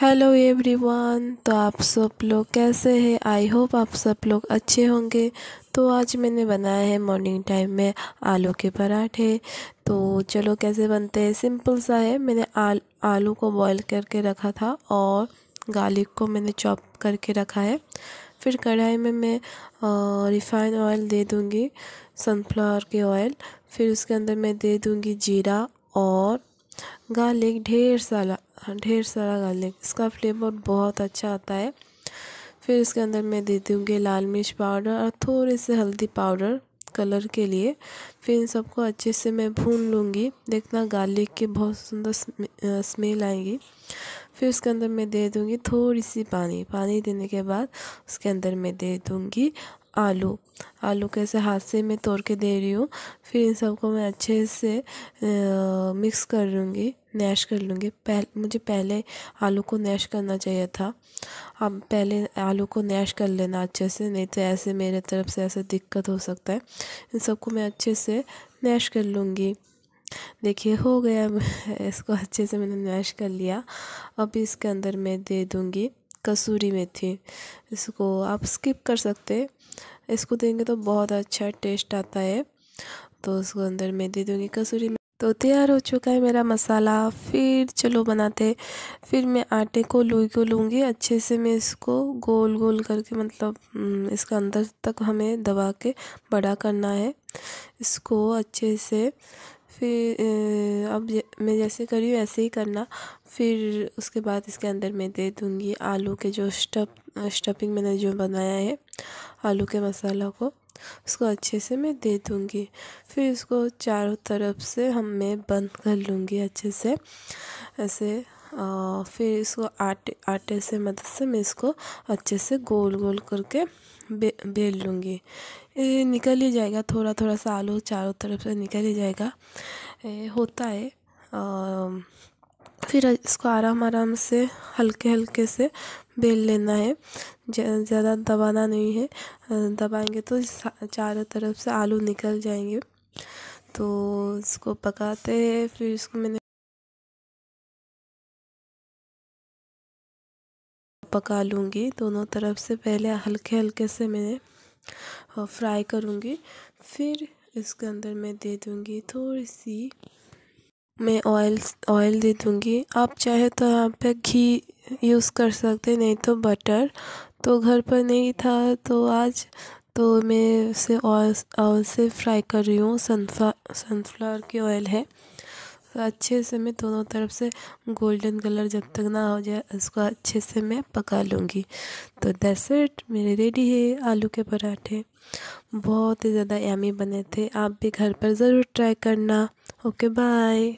Hello everyone तो आप सब लोग कैसे हैं? आई होप आप सब लोग अच्छे होंगे। तो आज मैंने बनाया है मॉर्निंग टाइम में आलू के पराठे। तो चलो कैसे बनते हैं? सिंपल सा है। मैंने आल, आलू को बॉईल करके रखा था और गार्लिक को मैंने चॉप करके रखा है। फिर कढ़ाई में मैं रिफ़ाइन ऑयल दे दूँगी सनफ्लावर के ऑयल फिर उसके अंदर मैं दे दूँगी जीरा और गार्लिक ढेर सारा ढेर सारा गार्लिक। इसका फ्लेवर बहुत अच्छा आता है। फिर इसके अंदर मैं दे दूँगी लाल मिर्च पाउडर और थोड़े से हल्दी पाउडर कलर के लिए। फिर इन सबको अच्छे से मैं भून लूँगी। देखना गार्लिक की बहुत सुंदर स्मेल आएगी। फिर उसके अंदर मैं दे दूँगी थोड़ी सी पानी। पानी देने के बाद उसके अंदर मैं दे दूँगी आलू। आलू कैसे हाथ से मैं तोड़ के दे रही हूँ। फिर इन सबको मैं अच्छे से मिक्स कर लूँगी नैश कर लूँगी। पहले, मुझे पहले आलू को नैश करना चाहिए था। अब पहले आलू को नैश कर लेना अच्छे से, नहीं तो ऐसे मेरे तरफ़ से ऐसे दिक्कत हो सकता है। इन सबको मैं अच्छे से नैश कर लूँगी। देखिए, हो गया। इसको अच्छे से मैंने नैश कर लिया। अब इसके अंदर मैं दे दूँगी कसूरी मेथी। इसको आप स्किप कर सकते इसको देंगे तो बहुत अच्छा टेस्ट आता है। तो उसको अंदर मैं दे दूँगी कसूरी तो तैयार हो चुका है मेरा मसाला। फिर चलो बनाते फिर मैं आटे को लुई को लूँगी अच्छे से। मैं इसको गोल गोल करके मतलब इसका अंदर तक हमें दबा के बड़ा करना है। इसको अच्छे से फिर अब मैं जैसे करी हूँ, ऐसे ही करना। फिर उसके बाद इसके अंदर मैं दे दूँगी आलू के जो स्टफ़ स्टफिंग मैंने जो बनाया है, आलू के मसाला को, उसको अच्छे से मैं दे दूँगी। फिर इसको चारों तरफ़ से हम, मैं बंद कर लूँगी अच्छे से, ऐसे फिर इसको आटे आटे से मदद से मैं इसको अच्छे से गोल गोल करके बे बेल लूँगी। निकल ही जाएगा थोड़ा थोड़ा सा आलू चारों तरफ़ से निकल ही जाएगा। ये होता है। आ, फिर इसको आराम आराम से हल्के हल्के से बेल लेना है। ज़्यादा दबाना नहीं है। दबाएँगे तो चारों तरफ़ से आलू निकल जाएँगे। तो इसको पकाते हैं फिर इसको मैंने पका लूँगी। दोनों तरफ़ से पहले हल्के हल्के से मैं फ्राई करूँगी। फिर इसके अंदर मैं दे दूँगी थोड़ी सी मैं ऑयल ऑयल दे दूँगी। आप चाहे तो यहाँ पे घी यूज़ कर सकते नहीं तो बटर तो घर पर नहीं था तो आज तो मैं उसे ऑयल से फ्राई कर रही हूँ। सनफ्ला सनफ्लावर की ऑयल है। अच्छे से मैं दोनों तरफ़ से गोल्डन कलर जब तक ना हो जाए, उसको अच्छे से मैं पका लूँगी। तो डेसर्ट मेरे रेडी है आलू के पराठे। बहुत ही ज़्यादा यामी बने थे। आप भी घर पर ज़रूर ट्राई करना। Okay bye